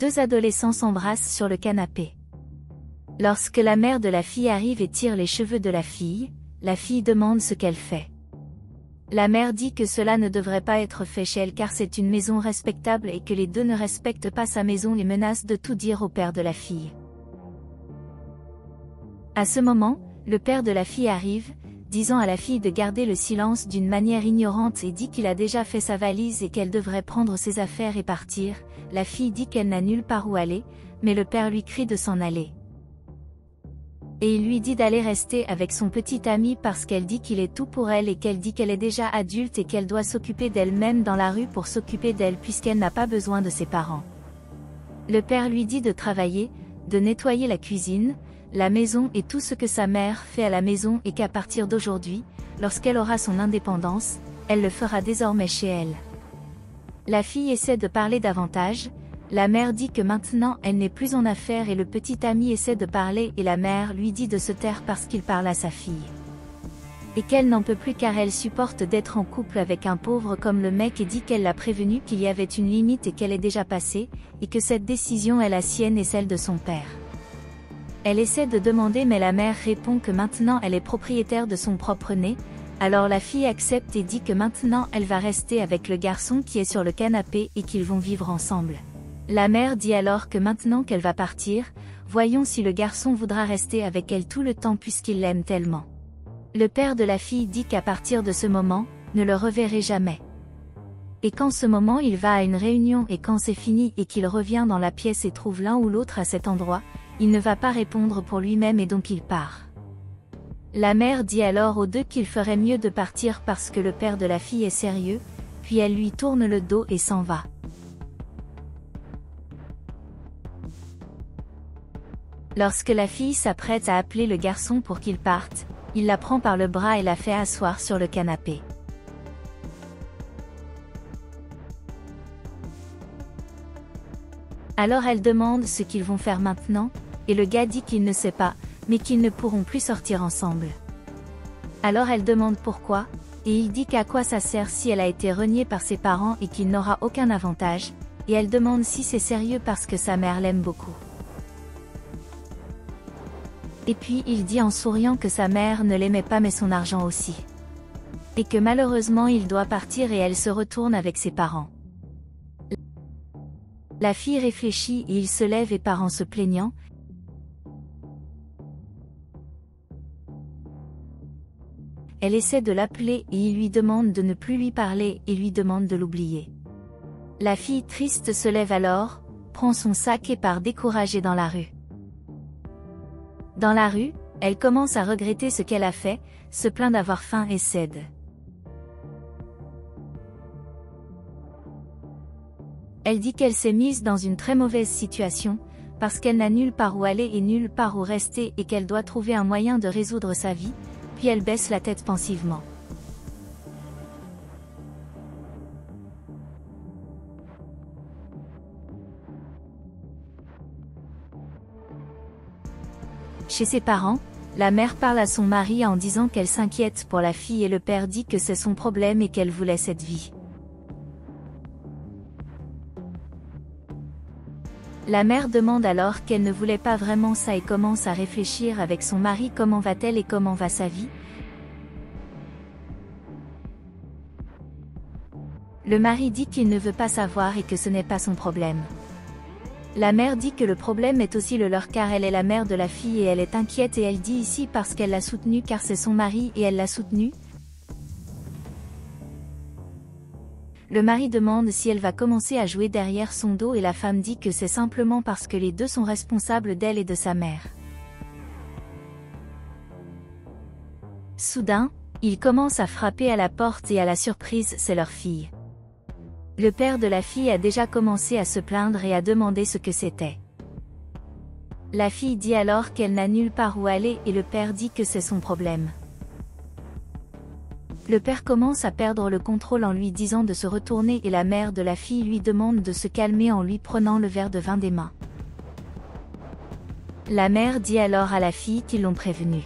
Deux adolescents s'embrassent sur le canapé. Lorsque la mère de la fille arrive et tire les cheveux de la fille, la fille demande ce qu'elle fait. La mère dit que cela ne devrait pas être fait chez elle car c'est une maison respectable et que les deux ne respectent pas sa maison et menacent de tout dire au père de la fille. À ce moment, le père de la fille arrive, disant à la fille de garder le silence d'une manière ignorante et dit qu'il a déjà fait sa valise et qu'elle devrait prendre ses affaires et partir, la fille dit qu'elle n'a nulle part où aller, mais le père lui crie de s'en aller. Et il lui dit d'aller rester avec son petit ami parce qu'elle dit qu'il est tout pour elle et qu'elle dit qu'elle est déjà adulte et qu'elle doit s'occuper d'elle-même dans la rue pour s'occuper d'elle puisqu'elle n'a pas besoin de ses parents. Le père lui dit de travailler, de nettoyer la cuisine, la maison et tout ce que sa mère fait à la maison et qu'à partir d'aujourd'hui, lorsqu'elle aura son indépendance, elle le fera désormais chez elle. La fille essaie de parler davantage, la mère dit que maintenant elle n'est plus en affaire et le petit ami essaie de parler et la mère lui dit de se taire parce qu'il parle à sa fille. Et qu'elle n'en peut plus car elle supporte d'être en couple avec un pauvre comme le mec et dit qu'elle l'a prévenu qu'il y avait une limite et qu'elle est déjà passée, et que cette décision est la sienne et celle de son père. Elle essaie de demander mais la mère répond que maintenant elle est propriétaire de son propre nez, alors la fille accepte et dit que maintenant elle va rester avec le garçon qui est sur le canapé et qu'ils vont vivre ensemble. La mère dit alors que maintenant qu'elle va partir, voyons si le garçon voudra rester avec elle tout le temps puisqu'il l'aime tellement. Le père de la fille dit qu'à partir de ce moment, ne le reverrai jamais. Et quand ce moment il va à une réunion et quand c'est fini et qu'il revient dans la pièce et trouve l'un ou l'autre à cet endroit, il ne va pas répondre pour lui-même et donc il part. La mère dit alors aux deux qu'il ferait mieux de partir parce que le père de la fille est sérieux, puis elle lui tourne le dos et s'en va. Lorsque la fille s'apprête à appeler le garçon pour qu'il parte, il la prend par le bras et la fait asseoir sur le canapé. Alors elle demande ce qu'ils vont faire maintenant, et le gars dit qu'il ne sait pas, mais qu'ils ne pourront plus sortir ensemble. Alors elle demande pourquoi, et il dit qu'à quoi ça sert si elle a été reniée par ses parents et qu'il n'aura aucun avantage, et elle demande si c'est sérieux parce que sa mère l'aime beaucoup. Et puis il dit en souriant que sa mère ne l'aimait pas mais son argent aussi. Et que malheureusement il doit partir et elle se retourne avec ses parents. La fille réfléchit et il se lève et part en se plaignant, Elle essaie de l'appeler et il lui demande de ne plus lui parler et lui demande de l'oublier. La fille triste se lève alors, prend son sac et part découragée dans la rue. Dans la rue, elle commence à regretter ce qu'elle a fait, se plaint d'avoir faim et cède. Elle dit qu'elle s'est mise dans une très mauvaise situation, parce qu'elle n'a nulle part où aller et nulle part où rester et qu'elle doit trouver un moyen de résoudre sa vie, puis elle baisse la tête pensivement. Chez ses parents, la mère parle à son mari en disant qu'elle s'inquiète pour la fille et le père dit que c'est son problème et qu'elle voulait cette vie. La mère demande alors qu'elle ne voulait pas vraiment ça et commence à réfléchir avec son mari comment va-t-elle et comment va sa vie. Le mari dit qu'il ne veut pas savoir et que ce n'est pas son problème. La mère dit que le problème est aussi le leur car elle est la mère de la fille et elle est inquiète et elle dit ici parce qu'elle l'a soutenu car c'est son mari et elle l'a soutenu, Le mari demande si elle va commencer à jouer derrière son dos et la femme dit que c'est simplement parce que les deux sont responsables d'elle et de sa mère. Soudain, il commence à frapper à la porte et à la surprise c'est leur fille. Le père de la fille a déjà commencé à se plaindre et à demander ce que c'était. La fille dit alors qu'elle n'a nulle part où aller et le père dit que c'est son problème. Le père commence à perdre le contrôle en lui disant de se retourner et la mère de la fille lui demande de se calmer en lui prenant le verre de vin des mains. La mère dit alors à la fille qu'ils l'ont prévenue.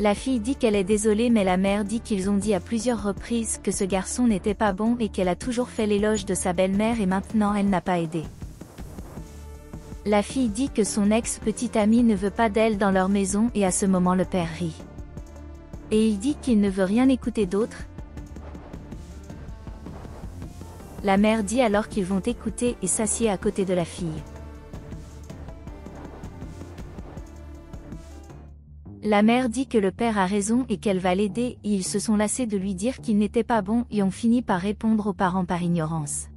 La fille dit qu'elle est désolée mais la mère dit qu'ils ont dit à plusieurs reprises que ce garçon n'était pas bon et qu'elle a toujours fait l'éloge de sa belle-mère et maintenant elle n'a pas aidé. La fille dit que son ex-petite amie ne veut pas d'elle dans leur maison et à ce moment le père rit. Et il dit qu'il ne veut rien écouter d'autre. La mère dit alors qu'ils vont écouter et s'assied à côté de la fille. La mère dit que le père a raison et qu'elle va l'aider et ils se sont lassés de lui dire qu'il n'était pas bon et ont fini par répondre aux parents par ignorance.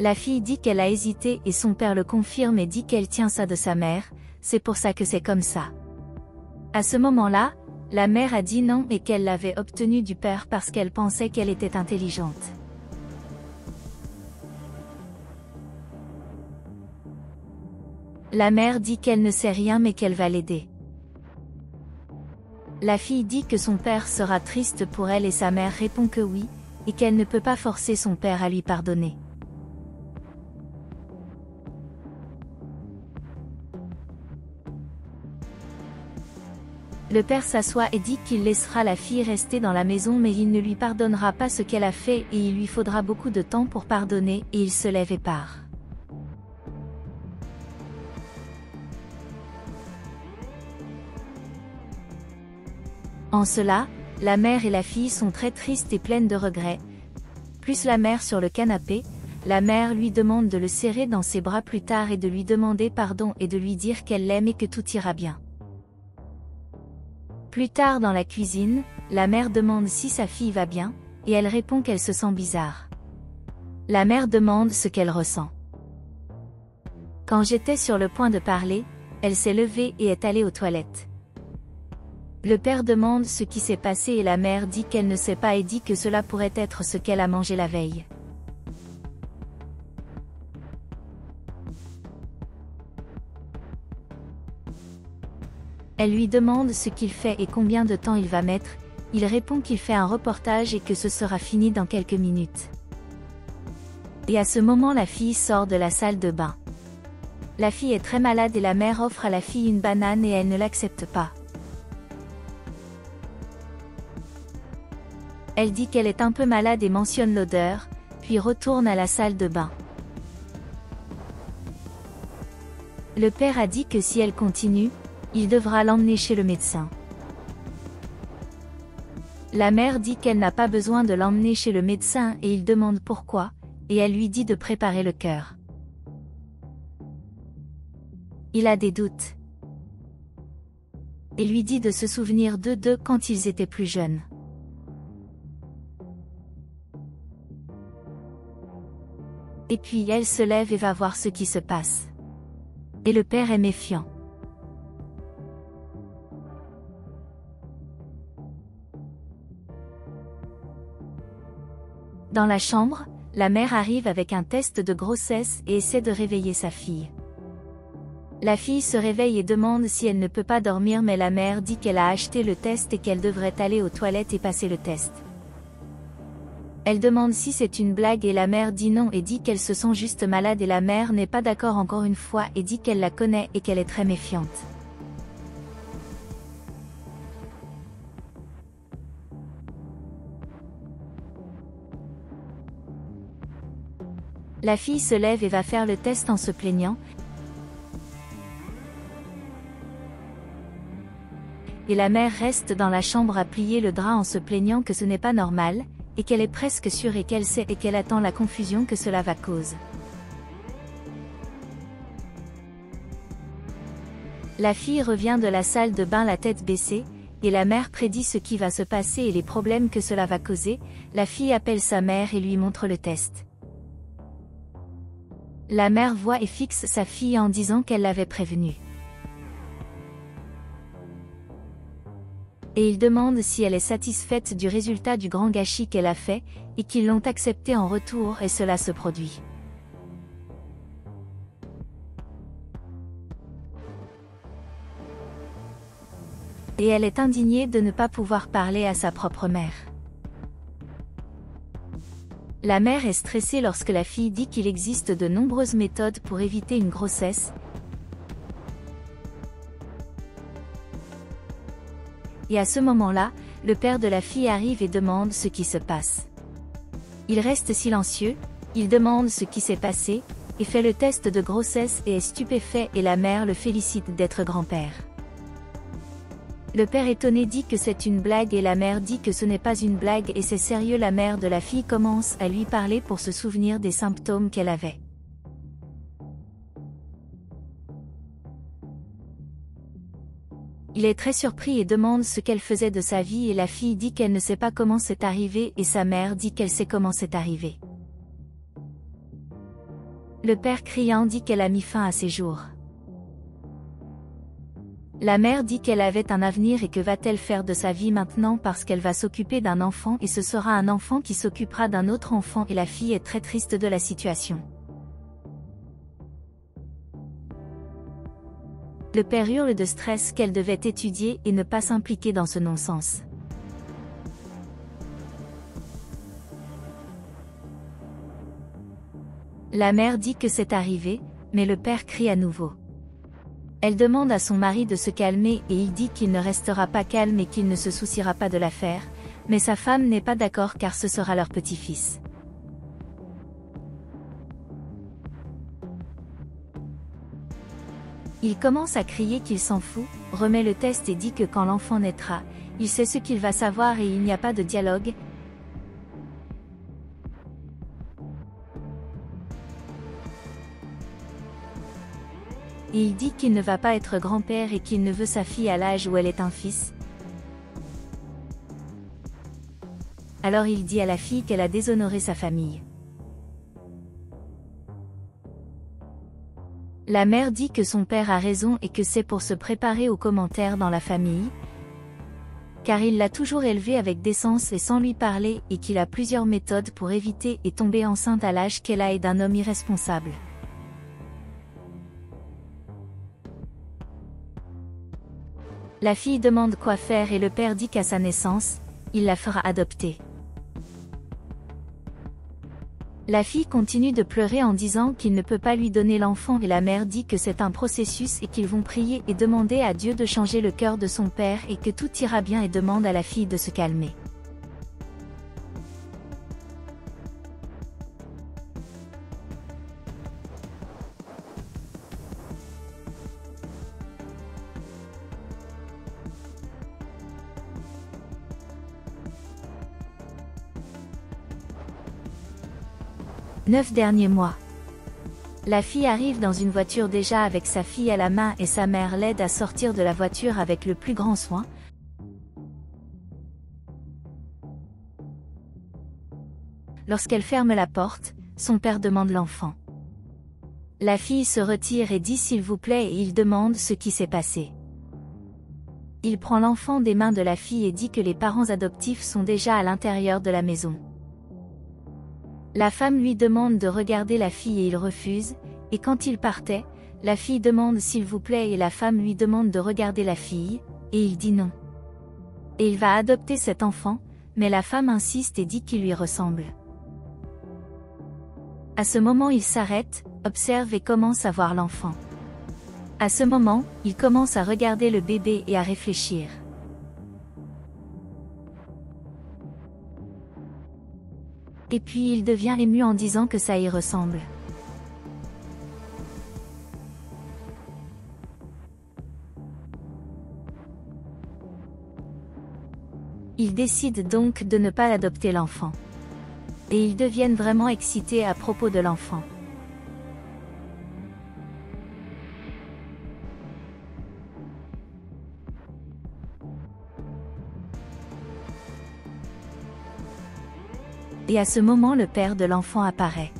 La fille dit qu'elle a hésité et son père le confirme et dit qu'elle tient ça de sa mère, c'est pour ça que c'est comme ça. À ce moment-là, la mère a dit non et qu'elle l'avait obtenu du père parce qu'elle pensait qu'elle était intelligente. La mère dit qu'elle ne sait rien mais qu'elle va l'aider. La fille dit que son père sera triste pour elle et sa mère répond que oui, et qu'elle ne peut pas forcer son père à lui pardonner. Le père s'assoit et dit qu'il laissera la fille rester dans la maison mais il ne lui pardonnera pas ce qu'elle a fait et il lui faudra beaucoup de temps pour pardonner et il se lève et part. En cela, la mère et la fille sont très tristes et pleines de regrets. Plus la mère sur le canapé, la mère lui demande de le serrer dans ses bras plus tard et de lui demander pardon et de lui dire qu'elle l'aime et que tout ira bien. Plus tard dans la cuisine, la mère demande si sa fille va bien, et elle répond qu'elle se sent bizarre. La mère demande ce qu'elle ressent. Quand j'étais sur le point de parler, elle s'est levée et est allée aux toilettes. Le père demande ce qui s'est passé et la mère dit qu'elle ne sait pas et dit que cela pourrait être ce qu'elle a mangé la veille. Elle lui demande ce qu'il fait et combien de temps il va mettre, il répond qu'il fait un reportage et que ce sera fini dans quelques minutes. Et à ce moment la fille sort de la salle de bain. La fille est très malade et la mère offre à la fille une banane et elle ne l'accepte pas. Elle dit qu'elle est un peu malade et mentionne l'odeur, puis retourne à la salle de bain. Le père a dit que si elle continue, il devra l'emmener chez le médecin. La mère dit qu'elle n'a pas besoin de l'emmener chez le médecin et il demande pourquoi, et elle lui dit de préparer le cœur. Il a des doutes. Et lui dit de se souvenir d'eux deux quand ils étaient plus jeunes. Et puis elle se lève et va voir ce qui se passe. Et le père est méfiant. Dans la chambre, la mère arrive avec un test de grossesse et essaie de réveiller sa fille. La fille se réveille et demande si elle ne peut pas dormir mais la mère dit qu'elle a acheté le test et qu'elle devrait aller aux toilettes et passer le test. Elle demande si c'est une blague et la mère dit non et dit qu'elle se sent juste malade et la mère n'est pas d'accord encore une fois et dit qu'elle la connaît et qu'elle est très méfiante. La fille se lève et va faire le test en se plaignant. Et la mère reste dans la chambre à plier le drap en se plaignant que ce n'est pas normal, et qu'elle est presque sûre et qu'elle sait et qu'elle attend la confusion que cela va cause. La fille revient de la salle de bain la tête baissée, et la mère prédit ce qui va se passer et les problèmes que cela va causer, la fille appelle sa mère et lui montre le test. La mère voit et fixe sa fille en disant qu'elle l'avait prévenue. Et il demande si elle est satisfaite du résultat du grand gâchis qu'elle a fait, et qu'ils l'ont accepté en retour et cela se produit. Et elle est indignée de ne pas pouvoir parler à sa propre mère. La mère est stressée lorsque la fille dit qu'il existe de nombreuses méthodes pour éviter une grossesse. Et à ce moment-là, le père de la fille arrive et demande ce qui se passe. Il reste silencieux, il demande ce qui s'est passé, et fait le test de grossesse et est stupéfait et la mère le félicite d'être grand-père. Le père étonné dit que c'est une blague et la mère dit que ce n'est pas une blague et c'est sérieux la mère de la fille commence à lui parler pour se souvenir des symptômes qu'elle avait. Il est très surpris et demande ce qu'elle faisait de sa vie et la fille dit qu'elle ne sait pas comment c'est arrivé et sa mère dit qu'elle sait comment c'est arrivé. Le père criant dit qu'elle a mis fin à ses jours. La mère dit qu'elle avait un avenir et que va-t-elle faire de sa vie maintenant parce qu'elle va s'occuper d'un enfant et ce sera un enfant qui s'occupera d'un autre enfant et la fille est très triste de la situation. Le père hurle de stress qu'elle devait étudier et ne pas s'impliquer dans ce non-sens. La mère dit que c'est arrivé, mais le père crie à nouveau. Elle demande à son mari de se calmer et il dit qu'il ne restera pas calme et qu'il ne se souciera pas de l'affaire, mais sa femme n'est pas d'accord car ce sera leur petit-fils. Il commence à crier qu'il s'en fout, remet le test et dit que quand l'enfant naîtra, il sait ce qu'il va savoir et il n'y a pas de dialogue. Et il dit qu'il ne va pas être grand-père et qu'il ne veut sa fille à l'âge où elle est un fils. Alors il dit à la fille qu'elle a déshonoré sa famille. La mère dit que son père a raison et que c'est pour se préparer aux commentaires dans la famille, car il l'a toujours élevée avec décence et sans lui parler et qu'il a plusieurs méthodes pour éviter et tomber enceinte à l'âge qu'elle a et d'un homme irresponsable. La fille demande quoi faire et le père dit qu'à sa naissance, il la fera adopter. La fille continue de pleurer en disant qu'il ne peut pas lui donner l'enfant et la mère dit que c'est un processus et qu'ils vont prier et demander à Dieu de changer le cœur de son père et que tout ira bien et demande à la fille de se calmer. Neuf derniers mois. La fille arrive dans une voiture déjà avec sa fille à la main et sa mère l'aide à sortir de la voiture avec le plus grand soin. Lorsqu'elle ferme la porte, son père demande l'enfant. La fille se retire et dit s'il vous plaît et il demande ce qui s'est passé. Il prend l'enfant des mains de la fille et dit que les parents adoptifs sont déjà à l'intérieur de la maison. La femme lui demande de regarder la fille et il refuse, et quand il partait, la fille demande s'il vous plaît et la femme lui demande de regarder la fille, et il dit non. Et il va adopter cet enfant, mais la femme insiste et dit qu'il lui ressemble. À ce moment il s'arrête, observe et commence à voir l'enfant. À ce moment, il commence à regarder le bébé et à réfléchir. Et puis il devient ému en disant que ça y ressemble. Ils décident donc de ne pas adopter l'enfant. Et ils deviennent vraiment excités à propos de l'enfant. Et à ce moment le père de l'enfant apparaît.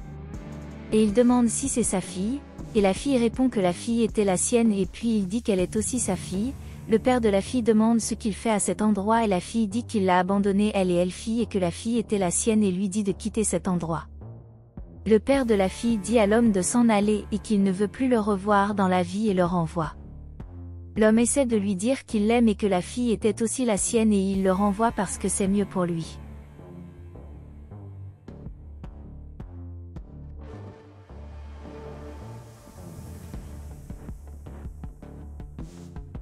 Et il demande si c'est sa fille, et la fille répond que la fille était la sienne et puis il dit qu'elle est aussi sa fille, le père de la fille demande ce qu'il fait à cet endroit et la fille dit qu'il l'a abandonnée elle et elle fille et que la fille était la sienne et lui dit de quitter cet endroit. Le père de la fille dit à l'homme de s'en aller et qu'il ne veut plus le revoir dans la vie et le renvoie. L'homme essaie de lui dire qu'il l'aime et que la fille était aussi la sienne et il le renvoie parce que c'est mieux pour lui.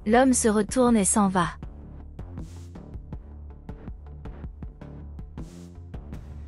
L'homme se retourne et s'en va.